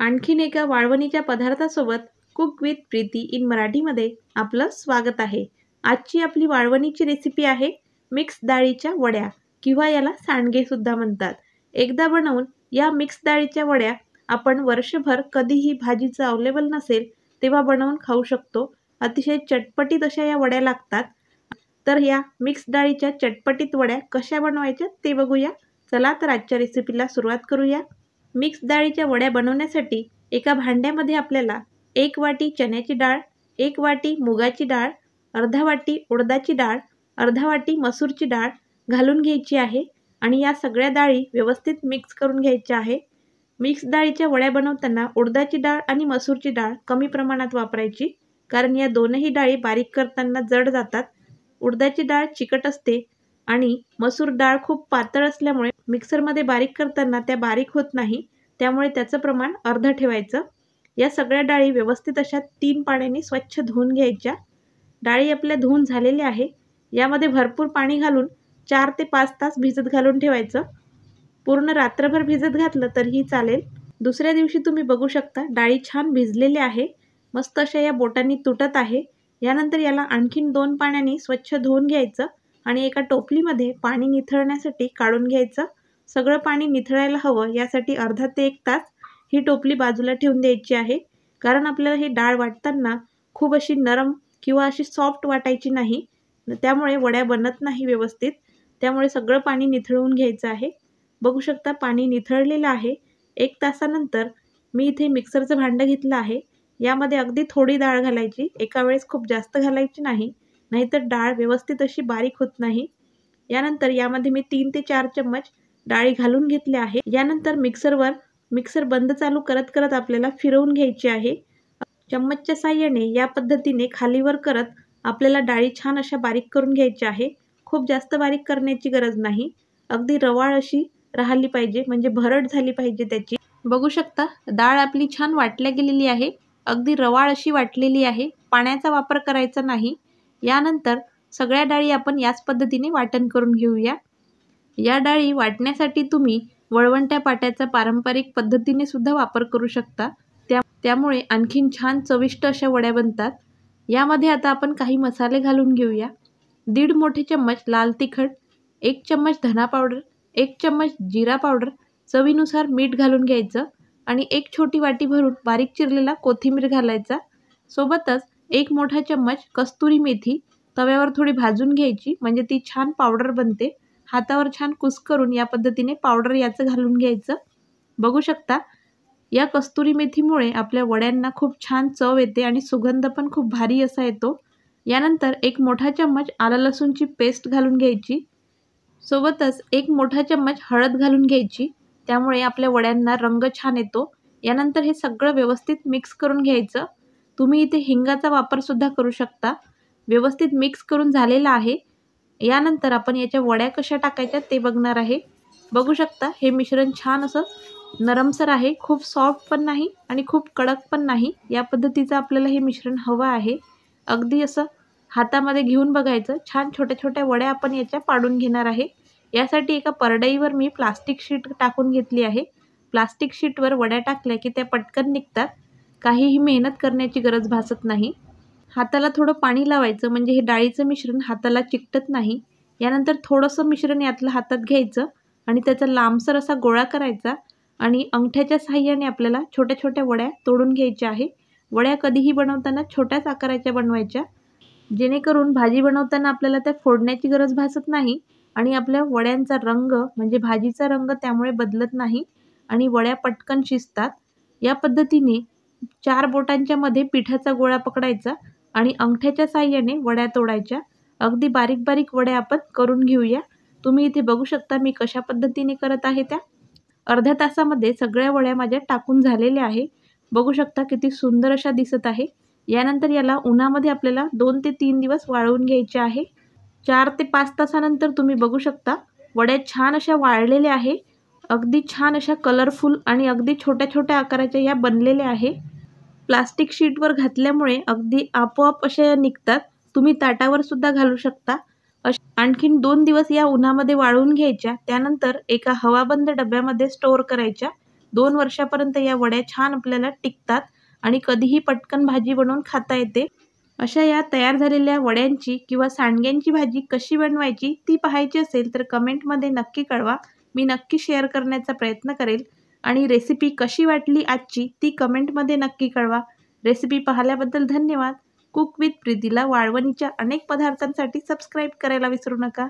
आणखीन एका वाळवणीच्या पदार्थासोबत कुक विथ प्रीती इन मराठीमध्ये आपलं स्वागत आहे. आजची आपली वाळवणीची रेसिपी आहे मिक्स डाळीच्या वड्या किंवा याला सांडगेसुद्धा म्हणतात. एकदा बनवून या मिक्स डाळीच्या वड्या आपण वर्षभर कधीही भाजीचं अवेलेबल नसेल तेव्हा बनवून खाऊ शकतो. अतिशय चटपटीत अशा या वड्या लागतात. तर या मिक्स डाळीच्या चटपटीत वड्या कशा बनवायच्या ते बघूया. चला तर आजच्या रेसिपीला सुरुवात करूया. मिक्स डाळीच्या वड्या बनवण्यासाठी एका भांड्यामध्ये आपल्याला एक वाटी चण्याची डाळ एक वाटी मुगाची डाळ अर्धा वाटी उडदाची डाळ अर्धा वाटी मसूरची डाळ घालून घ्यायची आहे आणि या सगळ्या डाळी व्यवस्थित मिक्स करून घ्यायच्या आहे. मिक्स डाळीच्या वड्या बनवताना उडदाची डाळ आणि मसूरची डाळ कमी प्रमाणात वापरायची कारण या दोनही डाळी बारीक करताना जड जातात. उडदाची डाळ चिकट असते आणि मसूर डाळ खूप पातळ असल्यामुळे मिक्सरमध्ये बारीक करताना त्या बारीक होत नाही त्यामुळे त्याचं प्रमाण अर्ध ठेवायचं. या सगळ्या डाळी व्यवस्थित अशा तीन पाण्याने स्वच्छ धुवून घ्यायच्या. डाळी आपल्या धुवून झालेल्या आहे. यामध्ये भरपूर पाणी घालून चार ते पाच तास भिजत घालून ठेवायचं. पूर्ण रात्रभर भिजत घातलं तरीही चालेल. दुसऱ्या दिवशी तुम्ही बघू शकता डाळी छान भिजलेल्या आहे. मस्त अशा या बोटांनी तुटत आहे. यानंतर याला आणखीन दोन पाण्याने स्वच्छ धुवून घ्यायचं. आणि एका टोपलीमध्ये पाणी निथळण्यासाठी काढून घ्यायचं. सगळं पाणी निथळायला हवं यासाठी अर्धा ते एक तास ही टोपली बाजूला ठेवून द्यायची आहे. कारण आपल्याला ही डाळ वाटताना खूप अशी नरम किंवा अशी सॉफ्ट वाटायची नाही. त्यामुळे वड्या बनत नाही व्यवस्थित. त्यामुळे सगळं पाणी निथळवून घ्यायचं आहे. बघू शकता पाणी निथळलेलं आहे. एक तासानंतर मी इथे मिक्सरचं भांडं घेतलं आहे. यामध्ये अगदी थोडी डाळ घालायची. एका वेळेस खूप जास्त घालायची नाही. नाहीतर डाळ व्यवस्थित अशी बारीक होत नाही. यानंतर यामध्ये मी तीन ते चार चम्मच डाळी घालून घेतली आहे. यानंतर मिक्सरवर मिक्सर बंद चालू करत करत आपल्याला फिरवून घ्यायची आहे. चम्मचच्या साह्याने या पद्धतीने खालीवर करत आपल्याला डाळी छान अशा बारीक करून घ्यायची आहे. खूप जास्त बारीक करण्याची गरज नाही. अगदी रवाळ अशी राहिली पाहिजे म्हणजे भरट झाली पाहिजे त्याची. बघू शकता डाळ आपली छान वाटल्या गेलेली आहे. अगदी रवाळ अशी वाटलेली आहे. पाण्याचा वापर करायचा नाही. यानंतर सगळ्या डाळी आपण याच पद्धतीने वाटण करून घेऊया. या डाळी वाटण्यासाठी तुम्ही वळवंट्या पाट्याचा पारंपरिक पद्धतीने सुद्धा वापर करू शकता. त्या त्यामुळे आणखीन छान चविष्ट अशा वड्या बनतात. यामध्ये आता आपण काही मसाले घालून घेऊया. दीड मोठे चम्मच लाल तिखट एक चम्मच धना पावडर एक चम्मच जिरा पावडर चवीनुसार मीठ घालून घ्यायचं आणि एक छोटी वाटी भरून बारीक चिरलेला कोथिंबीर घालायचा. सोबतच एक मोठा चम्मच कस्तुरी मेथी तव्यावर थोडी भाजून घ्यायची म्हणजे ती छान पावडर बनते. हातावर छान कुस करून या पद्धतीने पावडर याचं घालून घ्यायचं. बघू शकता या कस्तुरी मेथीमुळे आपल्या वड्यांना खूप छान चव येते आणि सुगंध पण खूप भारी असा येतो. यानंतर एक मोठा चम्मच आलं लसूणची पेस्ट घालून घ्यायची. सोबतच एक मोठा चम्मच हळद घालून घ्यायची. त्यामुळे आपल्या वड्यांना रंग छान येतो. यानंतर हे सगळं व्यवस्थित मिक्स करून घ्यायचं. तुम्ही इथे हिंगाचा वापरसुद्धा करू शकता. व्यवस्थित मिक्स करून झालेला आहे. यानंतर आपण याच्या वड्या कशा टाकायच्या ते बघणार आहे. बघू शकता हे मिश्रण छान असं नरमसर आहे. खूप सॉफ्ट पण नाही आणि खूप कडक पण नाही. या पद्धतीचं आपल्याला हे मिश्रण हवं आहे. अगदी असं हातामध्ये घेऊन बघायचं. छान छोट्या छोट्या वड्या आपण याच्या पाडून घेणार आहे. यासाठी एका परडईवर मी प्लास्टिक शीट टाकून घेतली आहे. प्लास्टिक शीटवर वड्या टाकल्या की त्या पटकन निघतात. काहीही मेहनत करण्याची गरज भासत नाही. हाताला थोडं पाणी लावायचं म्हणजे हे डाळीचं मिश्रण हाताला चिकटत नाही. यानंतर थोडंसं मिश्रण यातलं हातात घ्यायचं आणि त्याचा लांबसर असा गोळा करायचा आणि अंगठ्याच्या साह्याने आपल्याला छोट्या छोट्या वड्या तोडून घ्यायच्या आहे. वड्या कधीही बनवताना छोट्याच आकाराच्या बनवायच्या जेणेकरून भाजी बनवताना आपल्याला त्या फोडण्याची गरज भासत नाही आणि आपल्या वड्यांचा रंग म्हणजे भाजीचा रंग त्यामुळे बदलत नाही आणि वड्या पटकन शिजतात. या पद्धतीने चार बोटांच्या मध्ये पिठाचा गोळा पकडायचा आणि अंगठ्याच्या साह्याने वड्या तोडायच्या. अगदी बारीक बारीक वड्या आपण करून घेऊया. तुम्ही इथे बघू शकता मी कशा पद्धतीने करत आहे त्या. अर्ध्या तासामध्ये सगळ्या वड्या माझ्या टाकून झालेल्या आहे. बघू शकता किती सुंदर अशा दिसत आहे. यानंतर याला उन्हामध्ये आपल्याला दोन ते तीन दिवस वाळवून घ्यायचे आहे. चार ते पाच तासानंतर तुम्ही बघू शकता वड्या छान अशा वाळलेल्या आहे. अगदी छान अशा कलरफुल आणि अगदी छोट्या छोट्या आकाराच्या या बनलेल्या आहे. प्लास्टिक शीटवर घातल्यामुळे अगदी आपोआप अशा निघतात. तुम्ही ताटावर सुद्धा घालू शकता. अश आणखीन दोन दिवस या उन्हामध्ये वाळवून घ्यायच्या. त्यानंतर एका हवाबंद डब्यामध्ये स्टोअर करायच्या. दोन वर्षापर्यंत या वड्या छान आपल्याला टिकतात आणि कधीही पटकन भाजी बनवून खाता येते. अशा या तयार झालेल्या वड्यांची किंवा सांडग्यांची भाजी कशी बनवायची ती पाहायची असेल तर कमेंटमध्ये नक्की कळवा. मी नक्की शेअर करण्याचा प्रयत्न करेल. आणि रेसिपी कशी वाटली आजची ती कमेंटमध्ये नक्की कळवा. रेसिपी पाहिल्याबद्दल धन्यवाद. कुक विथ प्रीतीला वाळवणीच्या अनेक पदार्थांसाठी सबस्क्राईब करायला विसरू नका.